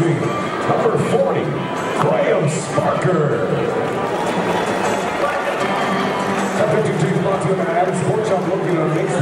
jersey, number 40, Graham Sparker. That picture takes Sports. I'm looking on Mason.